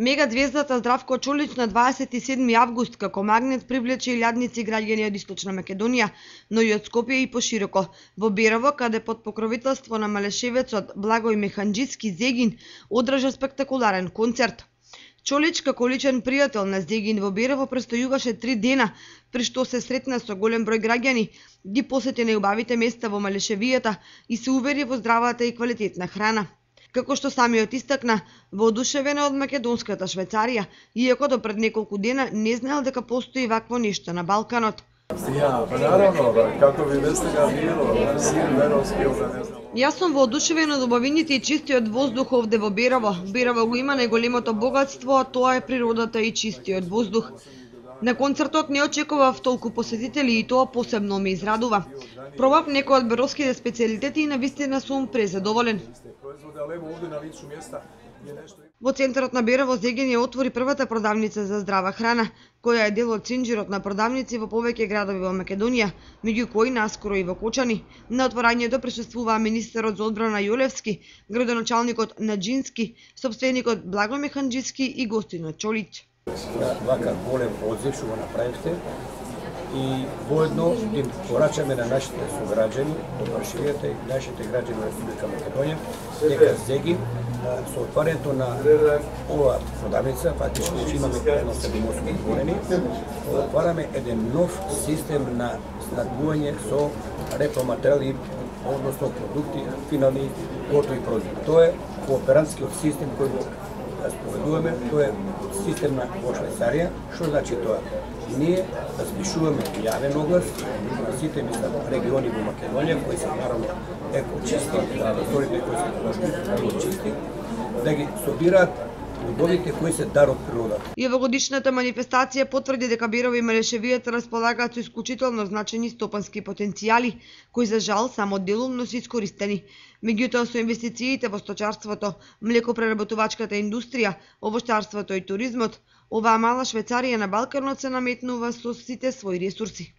Мега звездата Здравко Чолич на 27 август како магнет привлече илјадници граѓани од Источна Македонија, но и од Скопје и пошироко. Во Берово, каде под покровителство на малешевецот Благој Механџиски Зегин одржа спектакуларен концерт. Чолич, како личен пријател на Зегин во Берово, престојуваше три дена, при што се сретна со голем број граѓани, ги посети најубавите места во Малешевијата и се увери во здравата и квалитетна храна. Како што самиот истакна, воодушевена од македонската Швајцарија, иако до пред неколку дена не знаел дека постои вакво нешто на Балканот. Ја, па наравно, како ви весте га било, син Веровски, не знам. Јас сум воодушевен од убавините и чистиот воздух овде во Берово. Берово го има најголемото богатство, а тоа е природата и чистиот воздух. На концертот не очекував толку посетители и тоа посебно ме израдува. Пробав некои од беровските специјалитети и на вистина сум презадоволен. Во центарот на Берово Зеген ја отвори првата продавница за здрава храна, која е дел од синџирот на продавници во повеќе градови во Македонија, меѓу кои наскоро и во Кочани. На отворањето присуствуваа министерот за одбрана Јолевски, градоначалникот Наджински, собственикот Благо Механџиски и гостинот Чолич вака голем одзив што го направивте и воедно им порачаме на нашите сограѓани од и нашите граѓани на Република Македонија дека Зеги со отварането на ова продавница, фактично веќе имаме едно седумосно отворени, отвараме еден нов систем на снабдување со репроматеријали, односно продукти, финални готови производи. Тоа е кооперантскиот систем кој го споведуваме, тоа е системна во Швајцарија. Што значи тоа? Ние распишуваме јавен оглас на сите мисля, региони во Македонија, кои се наравно еко чисти, да, кои се чисти, да ги собираат плодовите кои се дар од природата. И овогодишната манифестација потврди дека Берово и Малешевијата располагаат со исклучително значени стопански потенцијали, кои за жал само делумно се искористени. Меѓутоа со инвестициите во сточарството, млекопреработувачката индустрија, овоштарството и туризмот, оваа мала Швајцарија на Балканот се наметнува со сите своји ресурси.